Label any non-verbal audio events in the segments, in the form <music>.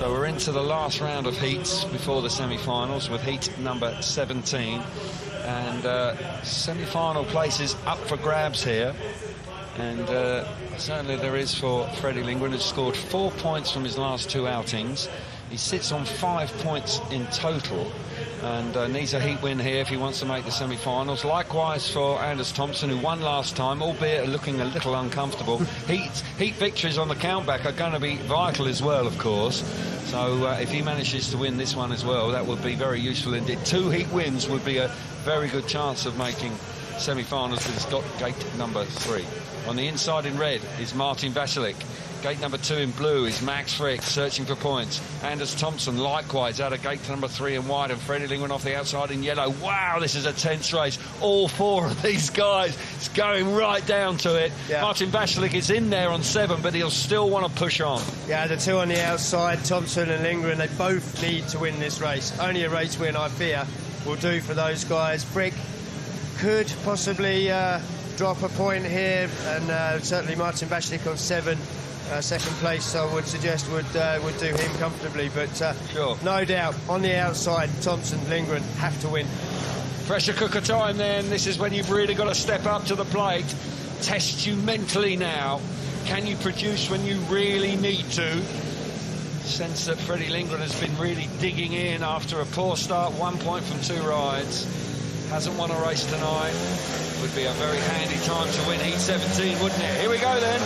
So we're into the last round of heats before the semi-finals with heat number 17. And uh, semi-final places up for grabs here. And uh, certainly there is for Freddie Lindgren, who's scored four points from his last two outings. He sits on five points in total and uh, needs a heat win here if he wants to make the semi-finals. Likewise for Anders Thomsen, who won last time, albeit looking a little uncomfortable. heat, heat victories on the countback are going to be vital as well, of course. So uh, if he manages to win this one as well, that would be very useful indeed. Two heat wins would be a very good chance of making semi-finals with got gate number three. On the inside in red is Martin Vaculik. Gate number two in blue is Max Fricke searching for points. Anders Thomsen likewise out of gate number three in white and Freddie Lindgren off the outside in yellow. Wow, this is a tense race. All four of these guys, it's going right down to it. Yeah. Martin Vaculik is in there on seven, but he'll still want to push on. Yeah, the two on the outside, Thomsen and Lindgren, they both need to win this race. Only a race win, I fear, will do for those guys. Fricke could possibly uh, drop a point here, and uh, certainly Martin Vaculik on seven uh, second place, I would suggest would uh, would do him comfortably. But uh, sure. no doubt, on the outside, Thomsen, Lindgren have to win. Pressure cooker time then. This is when you've really got to step up to the plate. Test you mentally now. Can you produce when you really need to? Sense that Freddie Lindgren has been really digging in after a poor start, one point from two rides. Hasn't won a race tonight. Would be a very handy time to win Heat 17, wouldn't it? Here we go then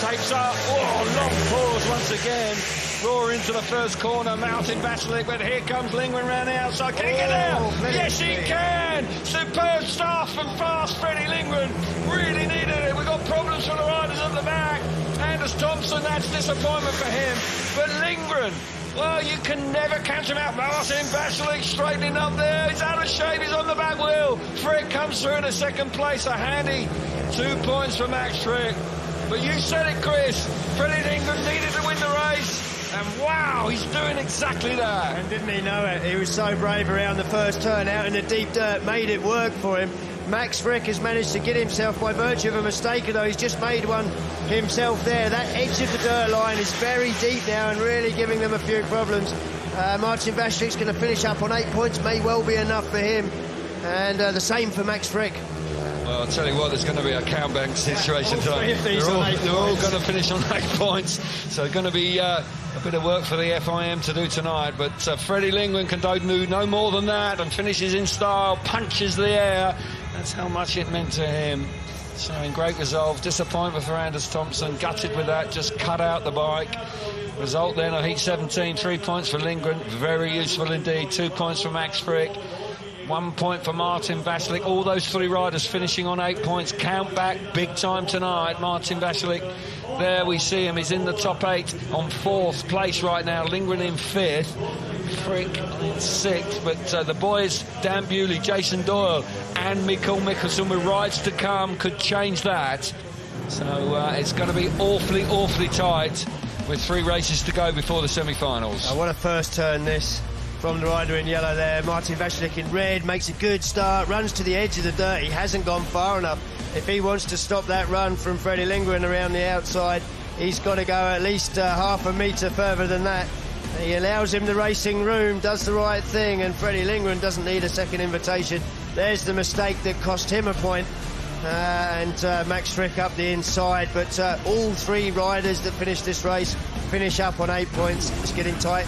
takes up. Oh, long pause once again. Roar into the first corner. Martin Vaculik, but here comes Lindgren round the outside. Can he get there? Oh, yes, he can. Superb start from fast Freddie Lindgren. Really needed it. We've got problems for the riders at the back. Anders Thomsen, that's disappointment for him. But Lindgren, well, you can never catch him out. Martin Vaculik straightening up there. He's out of shape. He's on the back wheel. Fricke comes through in a second place. A handy two points for Max Fricke. But you said it, Chris. Freddie Lindgren needed to win the race. And wow, he's doing exactly that. And didn't he know it? He was so brave around the first turn out in the deep dirt, made it work for him. Max Fricke has managed to get himself by virtue of a mistake, although he's just made one himself there. That edge of the dirt line is very deep now and really giving them a few problems. Uh, Martin Vaculik's going to finish up on eight points, may well be enough for him. And uh, the same for Max Fricke. Well, I'll tell you what, there's going to be a countback situation tonight. They're all, they're all going to finish on <laughs> eight points. So going to be uh, a bit of work for the FIM to do tonight. But uh, Freddie Lindgren can do no more than that and finishes in style, punches the air. That's how much it meant to him. Showing great resolve. Disappointment for Anders Thomsen, Gutted with that. Just cut out the bike. Result then of heat 17. Three points for Lindgren. Very useful indeed. Two points for Max Fricke. One point for Martin Vaculik. All those three riders finishing on eight points. Count back big time tonight. Martin Vaculik, there we see him. He's in the top eight on fourth place right now. Lindgren in fifth. Fricke in sixth. But uh, the boys, Dan Bewley, Jason Doyle, and Mikkel Michelsen with rides to come could change that. So uh, it's going to be awfully, awfully tight with three races to go before the semi-finals. I want to first turn this from the rider in yellow there. Martin Vaculik in red makes a good start, runs to the edge of the dirt. He hasn't gone far enough. If he wants to stop that run from Freddie Lindgren around the outside, he's got to go at least uh, half a metre further than that. He allows him the racing room, does the right thing, and Freddie Lindgren doesn't need a second invitation. There's the mistake that cost him a point. Uh, and uh, Max Fricke up the inside, but uh, all three riders that finish this race finish up on eight points. It's getting tight.